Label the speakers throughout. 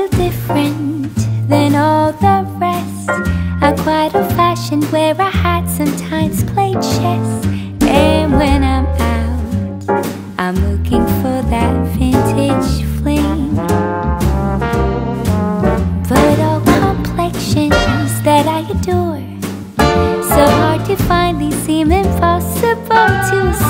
Speaker 1: little different than all the rest. I'm quite old-fashioned where I had sometimes played chess. And when I'm out, I'm looking for that vintage fling. But all complexions that I adore So hard to find, these seem impossible to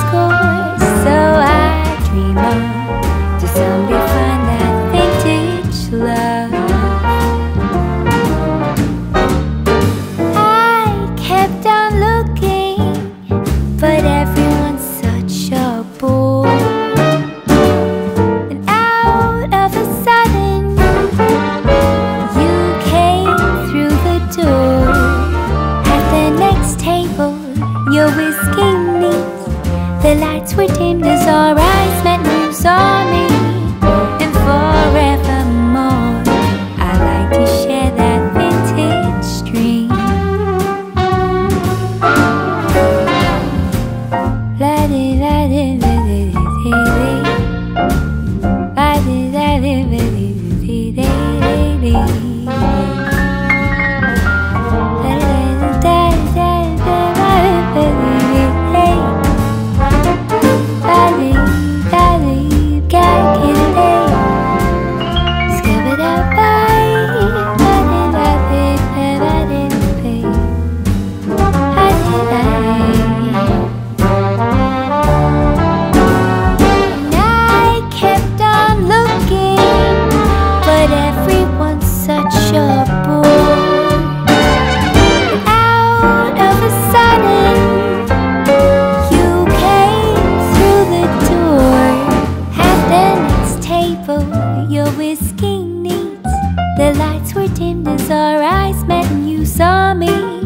Speaker 1: nights were dim as our eyes met and you saw me.